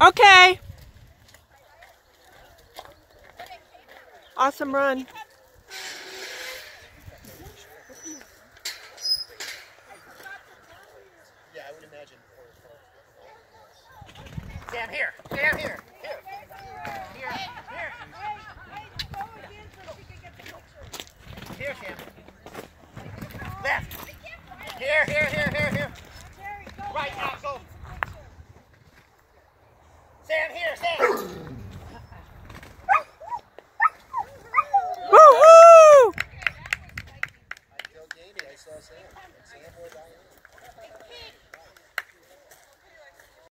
Okay. Awesome run. Yeah, I would imagine. Sam, here. Sam, here. Here. Here. Here. Here. Left. Here, here, here, Sam, here, Sam. Woo-hoo! I told David I saw Sam. Sam or Diane.